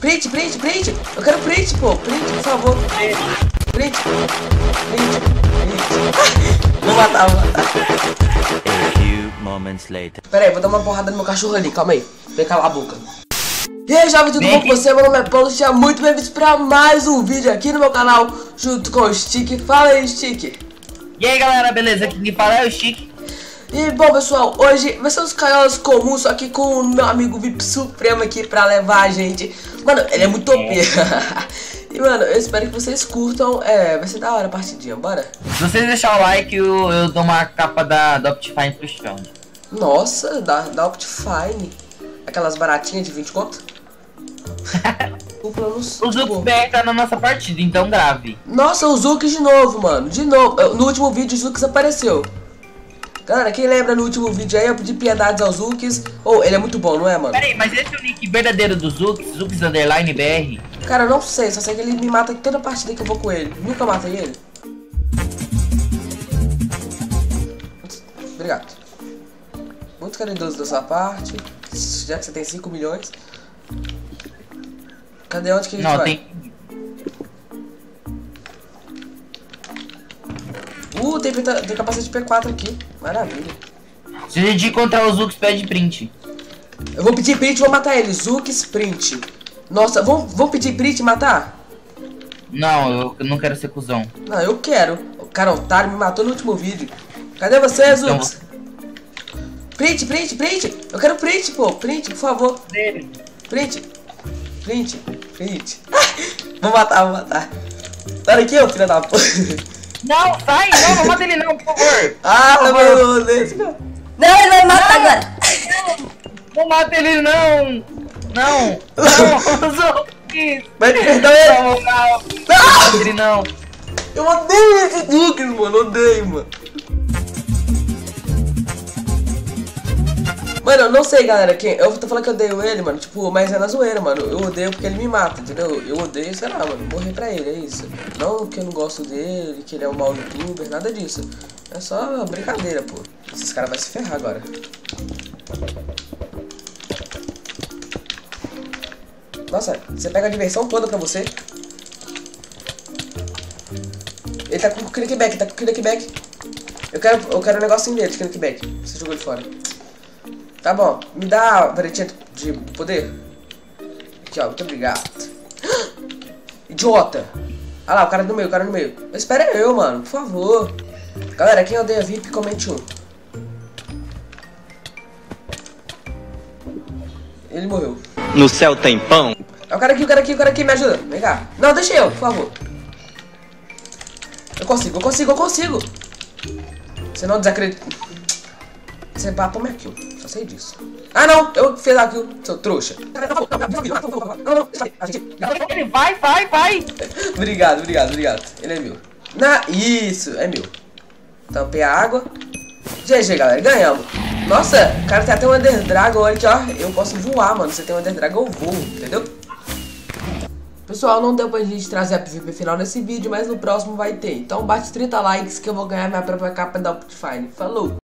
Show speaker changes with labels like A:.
A: Print, print, print. Eu quero print, pô. Print, por favor. Print. Print. Print. Vou matar, vou matar.
B: A few moments later.
A: Pera aí, vou dar uma porrada no meu cachorro ali. Calma aí. Vem calar a boca. E aí, jovem, tudo bom com você? Meu nome é Paulo, seja muito bem-vindos pra mais um vídeo aqui no meu canal, junto com o Stick. Fala aí, Stick.
C: E aí galera, beleza? Aqui quem fala é o Chique.
A: E bom pessoal, hoje vai ser os caiolas comuns, só que com o meu amigo VIP Supremo aqui pra levar a gente. Mano, ele é muito OP. e mano, eu espero que vocês curtam. É, vai ser da hora a partidinha, bora?
C: Se vocês deixarem o like, eu, eu dou uma capa da, da Optifine pro chão.
A: Nossa, da, da Optifine. Aquelas baratinhas de 20 conto?
C: O
A: suco.
C: Zuxberg tá na nossa partida, então grave.
A: Nossa, o Zux de novo, mano. De novo. No último vídeo o Zux apareceu. Galera, quem lembra no último vídeo aí, eu pedi piedades ao Zux. Ou, ele é muito bom, não é, mano?
C: Pera aí, mas esse é o nick verdadeiro do Zux, Zux Underline BR?
A: Cara, eu não sei, só sei que ele me mata em toda partida que eu vou com ele. Nunca matei ele. Obrigado. Muito caridoso da sua parte. Já que você tem 5 milhões. Cadê onde que a gente
C: Não,
A: vai?
C: tem.
A: Tem, tem capacete P4 aqui. Maravilha.
C: Se a gente encontrar o Zux, pede print.
A: Eu vou pedir print e vou matar ele. Zux Sprint. Nossa, vamos, vamos pedir print e matar?
C: Não, eu, não quero ser cuzão.
A: Não, eu quero. O cara otário me matou no último vídeo. Cadê você,
C: Então-
A: Zux? Print, print, print. Eu quero print, pô. Print, por favor. Print. Print. Print. vou matar, vou matar. Sai daqui, ô filho da puta.
C: Não, sai! Não, não mata ele não, por favor!
A: ah,
C: Por favor.
A: meu Deus.
D: Não, ele vai me matar agora.
C: Não mata ele não! Não! Não!
A: Vai perdão ele.
C: Não, não, não
A: Ah!
C: mata ele não!
A: Eu odeio esse Zux, mano. Odeio, mano. Mano, eu não sei, galera. Quem... Eu tô falando que eu odeio ele, mano. Tipo, mas é na zoeira, mano. Eu odeio porque ele me mata, entendeu? Eu odeio, sei lá, mano. Morrer pra ele, é isso. Não que eu não gosto dele, que ele é um mau youtuber, nada disso. É só brincadeira, pô. Esses caras vão se ferrar agora. Nossa, você pega a diversão toda pra você. Ele tá com clickback, tá com clickback. Eu quero, eu quero um negocinho dele de clickback. Você jogou ele fora. Tá bom, me dá a varetinha de poder. Aqui, ó, muito obrigado. Idiota! Ah lá, o cara no meio, o cara no meio. Espera eu, mano, por favor. Galera, quem odeia VIP, comente um. Ele morreu.
B: No céu tem pão?
A: É o cara aqui, o cara aqui, o cara aqui, me ajuda. Vem cá. Não, deixa eu, por favor. Eu consigo, eu consigo, eu consigo. Você não desacredita. Você papo minha kill, só sei disso. Ah não, eu fiz a kill, seu trouxa.
C: Ele vai, vai, vai!
A: obrigado, obrigado, obrigado. Ele é meu. Na, isso, é meu. Tampei a água. GG, galera, ganhamos. Nossa, o cara tem até um Ender Dragon, aqui, ó. Eu posso voar, mano. Você tem um Ender Dragon, eu voo, entendeu? Pessoal, não deu pra gente trazer a PVP final nesse vídeo, mas no próximo vai ter. Então bate 30 likes que eu vou ganhar minha própria capa da Optifine. Falou!